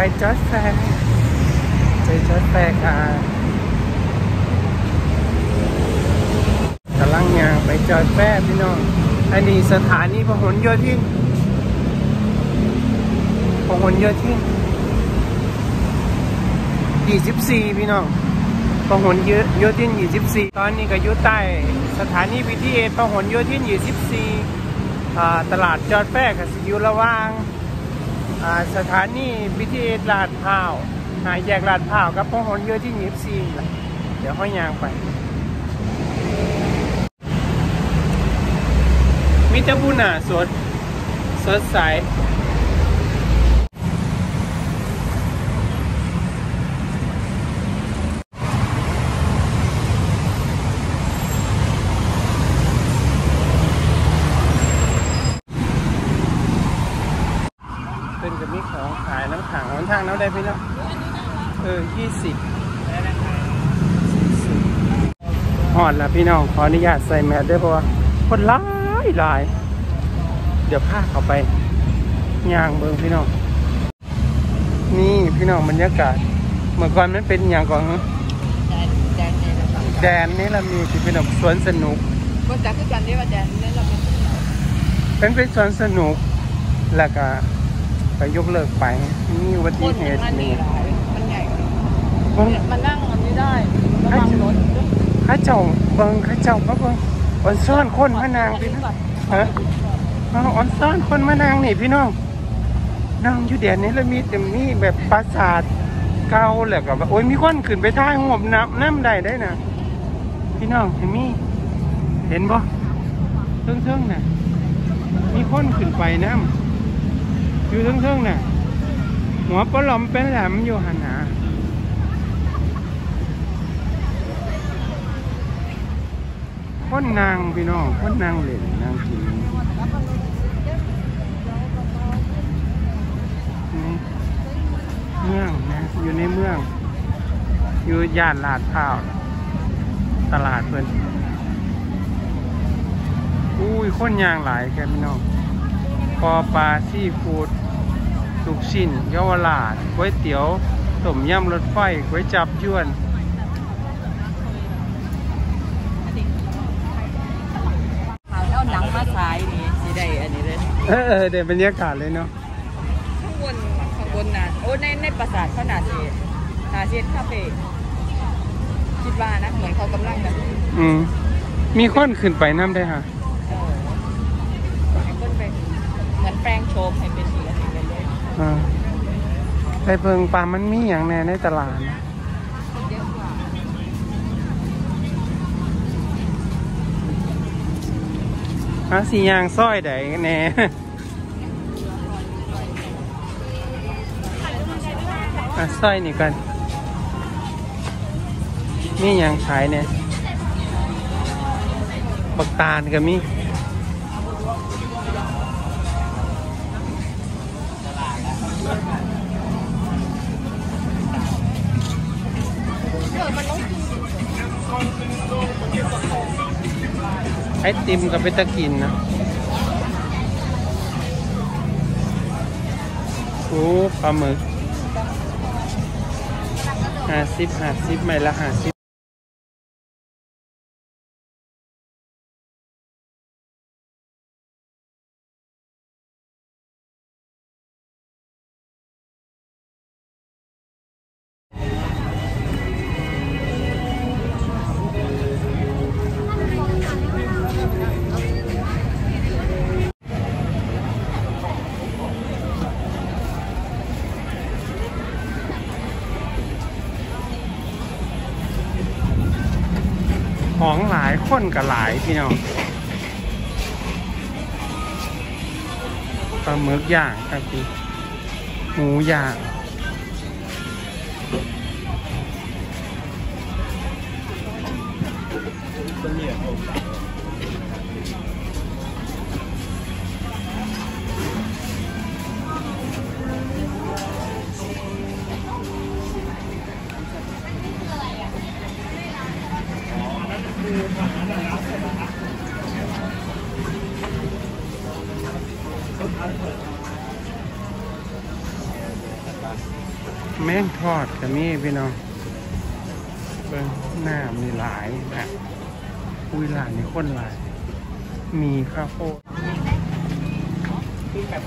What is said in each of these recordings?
ไปจอร์ดแฟร์ไปจอร์ดแฟร์กันกำลังยางไปจอร์ดแฟร์พี่น้องอันนี้สถานีพหลโยธินพหลโยธิน24 พี่น้องพหลโยธิน24 ตอนนี้ก็อยู่ใต้สถานี BTS พหลโยธิน24อ่าตลาดจ๊อดแฟร์กับสิอยู่ระว่าง สถานี BTS ลาดพร้าวหายแยกลาดพร้าวกับพหลโยธิน24ล่ะเดี๋ยวห้อยยางไป มิตรบุญน่ะสดสดใส เป็นกับมีของขายน้ำขังวันทางน้ำได้ พี่เนาะเออยี่สิบหอดแล้วพี่น้อง ขออนุญาตใส่แมสด้วยเพราะว่าคนหลายหลาย เดี๋ยวพาเข้าไปย่างเบิงพี่น้อง นี่พี่น้องบรรยากาศ เมื่อก่อนมันเป็นอย่างก่อนฮะแดนแดนเนี่ยนะครับแดนนี่เรามีที่เป็นแบบสวนสนุกก็จากที่กันที่ว่าแดนนี่เราเป็นเป็นเป็นสวนสนุกแล้วก็ ไปยกเลิกไปมีอุบัคตินเหตุมันมีนี่หลายมันใหญ่เบิ่งมันนั่งอันนี้ได้ระวังรถข้าเจ้าเบิ่งข้าเจ้าก็เบิ่งออนซ่อนคนมานางพี่น้องฮะเอาออนซ่อนคนมานางนี่พี่น้องนั่งอยู่เดียนนี้แล้วมีแต่มีแบบปราสาทเก่าแหละก็ว่าโอ้ยมีคนขึ้นไปท่ายหอบน้ำน้ำใดได้นะพี่น้องเห็นมีเห็นบ่เทิงๆน่ะมีคนขึ้นไปน้ำ อยู่เทิงๆน่ะหัวปลอมเป็นแหลมอยู่หันหาคนนางพี่น้องคนนางเล่นนางกินเมืองนะอยู่ในเมือง อยู่ย่านลาดพร้าวตลาดเพิ่อนอุ้ยคนยางหลายแกพี่น้อง ปอปลาซีฟู้ดลูกชิ้นเยาวราชก๋วยเตี๋ยวต้มยำรถไฟก๋วยจับยวนหาเอาหนังมาขายนี่สีได้อันนี้เลยเออเออเดี๋ยวบรรยากาศเลยเนาะข้างบนข้างบนน่ะโอ้ในในปราสาทเขาหนาเสียหนาเสียคาเฟ่คิดว่านะเหมือนเขากำลังแบบอืมมีคนขึ้นไปน้ำได้ฮะ เออให้คนไปเหมือน แปลงโฉมให้เป็นสีอะไรไปเลยอ่าไปเพิงปลามันมีอย่างแน่ในตลาดนะเยอะกว่าสียางซ้อยใดแน่ อะซ้อยนี่กันมีอย่างขายเนี่ย บักตาลก็มี ไอติมกับเปตะกินนะโอ้ปลาหมึกห้าสิบห้าสิบไม่ละห้าสิบ คนกับหลายพี่น้องปลาหมึกย่างครับพี่หมูย่าง แมงทอดก็นี่พี่น้องเบิ้งหน้ามีหลายนะอุ้ยหลายนี่คนหลาย มีข้าวโพดครัน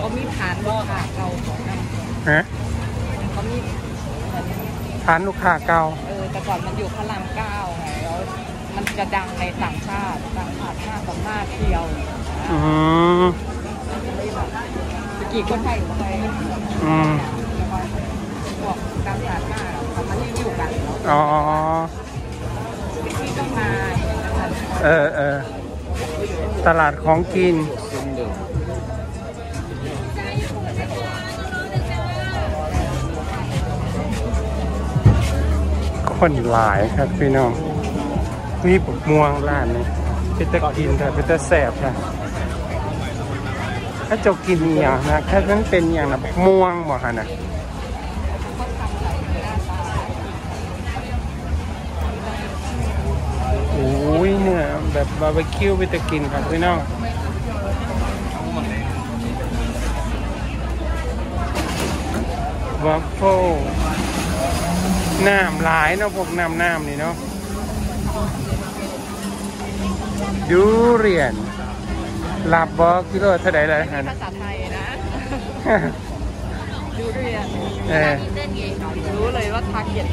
เขามีฐานบ่อค่ะเราของเขามี นก็มีทานลูกค้าเก่า เออแต่ก่อนมันอยู่พระรามเก้าไงแล้วมันจะดังในต่างชาติต่างชาติมากกว่ามากเที่ยวอืมเลยแบบเมื่อกี้คนไทยคนไทยอืมพวกต่างชาติมากเขามารีวิวกันอ๋อที่ต้องมา เออเออตลาดของกิน คนหลายครับพี่น้องมีปุกม่วงร้านนี้เป็นตะกินแต่เป็นตะแสบค่ะถ้าจ้ากินอย่างนะถ้านั้นเป็นอย่างนะม่วงบ่ฮะนะโอ้ยเนี่ยแบบบาร์บีคิวไปตะกินครับพี่น้องวัฟเฟิล น้ำหลายเนาะพวกน้ำน้ำนี่เนาะดูเรียนลาบบอกกิโลเท่าไหร่เลยฮะภาษาไทยนะดูเรียนเออรู้เลยว่าทาร์เก็ต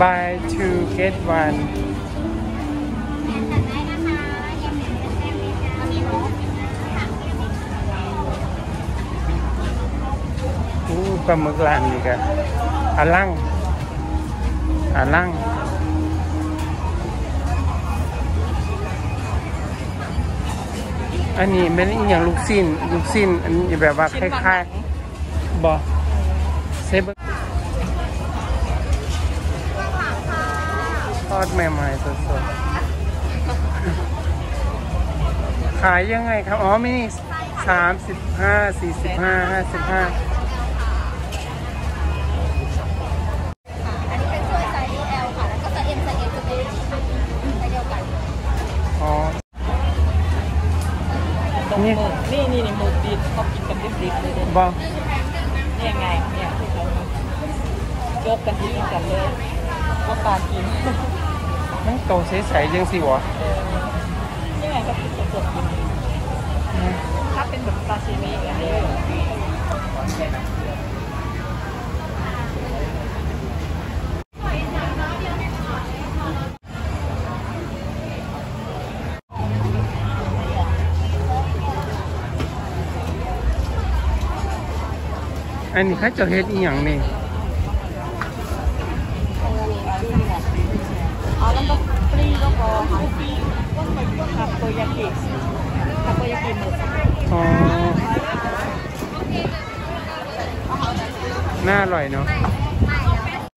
buy two get one อู้ปลาหมึกร้านนี่กันอาลัง อาลังอันนี้เป็นอหย่างลูกสิ้นลูกสิ้นอันนี้แบบว่าคล้ายๆบอเซฟทอดใหม่ๆสดๆขายยังไงครับ อ๋อมีสามสิบห้าสี่สิบห้าห้าสิบห้า นี่นี่นี่นี่หมูดิบเขากินกันดิบๆเลยเด้บอนี่ยังไงเนี่ยที่เขายกกันที่กันเลยก็ปลากินมันโตใสๆยังสิวะนี่ไงก็คือสดๆกินถ้าเป็นแบบซาชิมิอันนี้ อันนี้เขาเจะเฮ็ดอีหยังนี่อ๋อแล้วก็ฟรีก็พอค่ะทาโกยากิทาโกยากิหมึกอ๋อน่าอร่อยเนาะ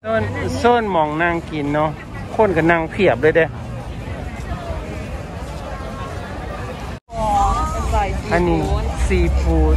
โซนโซนมองนางกินเนาะคนกับนางเพียบเลยเด้ออันนี้ซีฟู้ด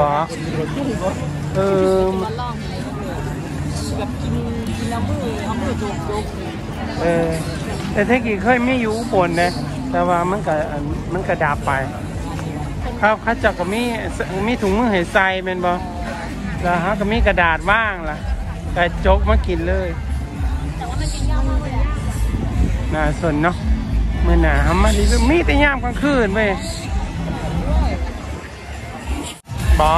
บอเออมาล่องอะไรก็เลยแบบกินกินแล้วมือเอามือโยกโยกเออแต่เทกี้เคยไม่อยู่บลนะแต่ว่ามันก็มันก็ดับไป ครับเขาจักก็มีมีถุงมือให้ใส่แม่นบ่แล้วเขาก็มีกระดาษว่างล่ะก็จกมากินเลยแต่ว่ามันกินยากมากเลยน่าสนเนาะเมื่อหนาทำมาดีมีแต่ยามกลางคืนเว้ย บอ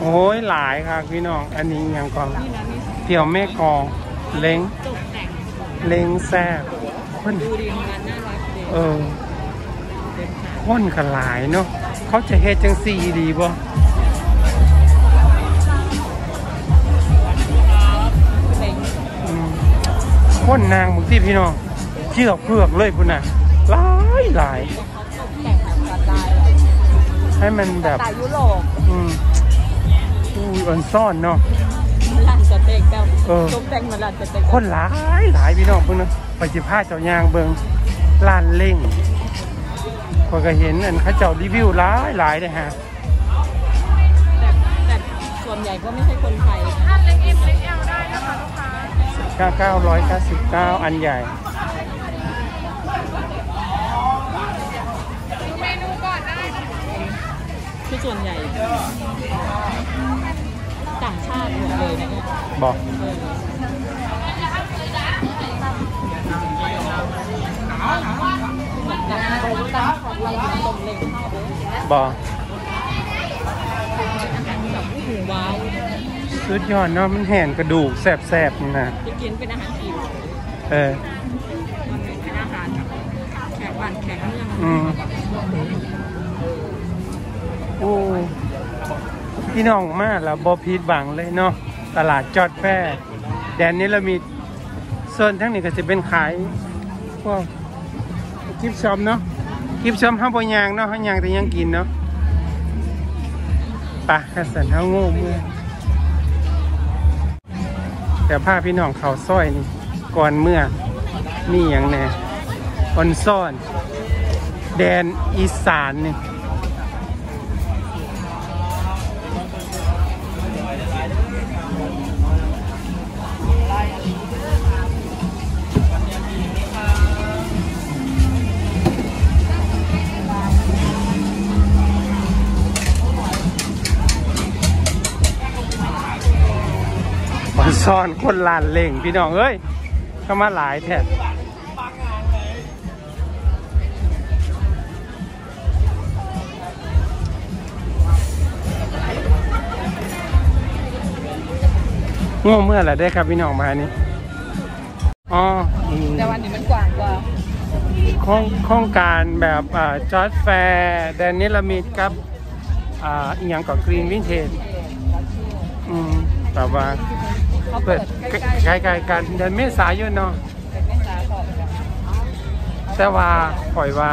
โอ้ยหลายครับพี่น้อง อันนี้ยังกองเตี่ยวแม่กอง เล้ง เล้งแซ่บคนเออคนกันหลายเนาะ เขาจะเฮจังซีดีบ่ พ่นนางมึงที่พี่น้องเชือกเพือกเลยพุ่นน่ะหลายหลายเขาตกแต่งแบบสไตล์ให้มันแบสบไตล์ยุโรปอืมอุ้ยอ่อนซ่อนเนาะร้านสเต็กแบบเออตกแต่งเหมือนร้านสเต็กคนหลายหลายพี่น้องเพิ่นนะไปสิพาเจ้ายางเบิงร้านเล่งข้อยก็เห็นอันเขาเจ้ารีวิวหลายหลายเลยฮะแต่แต่ส่วนใหญ่ก็ไม่ใช่คนไทย 9999อันใหญ่คือส่วนใหญ่ ต่างชาติหมดเลยนะเนี่ยบอกเออเหมือนกับโรงตั้งของเราอยู่ตรงเล็งเข้าเลยบอกอาหารแบบโอ้โหว้าว สุดยอดเนาะมันแห่นกระดูกแสบๆนี่นะจะกินเป็นอาหารผิวเออมันเป็นอาหารแขกบ้านแขกเมืองอืมโอ้พี่น้องมากแล้วบอพีดบังเลยเนาะตลาดจอดแฟร์แดนนี้เรามีโซนทั้งนี้ก็จะเป็นขายพวกกิฟต์ช็อปเนาะกิฟต์ช็อปห้าบยางเนาะห้ายางแต่ยังกินเนาะไปะขันสันห้าโง่เมื่อ แต่ผ้าพี่น้องเขาซ้อยนี่ก่อนเมื่อนี่อย่างแน่ออนซ่อน แดนอีสานนี่ ออนซ่อนคนลานเล่งพี่น้องเอ้ยก็มาหลายแท้ง่วงเมื่อไหร่ได้ครับพี่น้องมานี่อ๋อแต่วันนี้มันกว้างกว่าโครงโครงการแบบอจอร์ดแฟร์แดนนิลามิดกับอ่าอีกอย่างกับกรีนวินเทจอืมแบบว่า เขาเปิเปิดดใกใกล้ล้ๆกันเดือนเมษายนเนาะๆเป็นแม่ค้าของแต่ว่าปล่อยว่า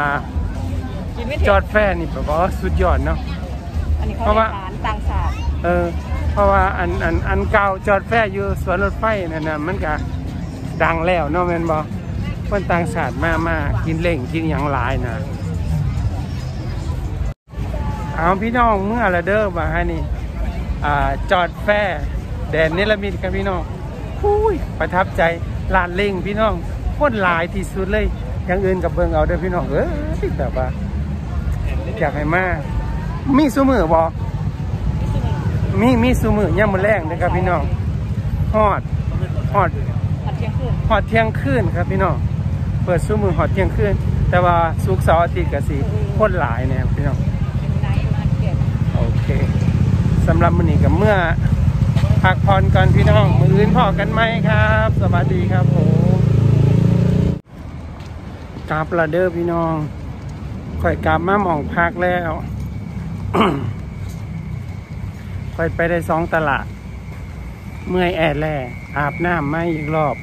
กินไม่จถึงอร์ดแฟร์นี่แบบว่าสุดยอดเนาะ อันนี้เขาเพราะว่า เรียกร้านต่างชาติเออ เพราะว่าอันอันอันเก่าจอดแฟร์อยู่สวนรถไฟนั่นน่ะมันก็ดังแล้วเนาะแม่นบ่คนต่างชาติมามากินเล่งกินหยังหลายนะเอาพี่น้องเมื่อละเด้อมาให้นี่อ่าจอดแฟร์ แดนเนลมิดครับพี่น้องอุ้ยประทับใจลานเล่งพี่น้องโคตรหลายที่สุดเลยอย่างอื่นกับเบิงเอาเด้อพี่น้องเอ้ยแบบว่าอยากให้มามีซูมือบ่มีมีซูมือย่ำมือแรงนะครับพี่น้องฮอดฮอดผัดเที่ยงคืนฮอดเที่ยงคืนครับพี่น้องเปิดซูมือฮอดเที่ยงคืนแต่ว่าศุกร์เสาร์อาทิตย์ก็สิคนหลายเนี่ยพี่น้องเป็น night marketโอเคสำหรับมื้อนี้กับเมื่อ พักผ่อนก่อนพี่น้องมื้ออื่นพอกันไหมครับ สวัสดีครับผมกลับละเด้อพี่น้องค่อยกลับมาหมองพักแล้วค่อยไปได้สองตลาด เมื่อยแอดแล่อาบน้ำไม่อีกรอบ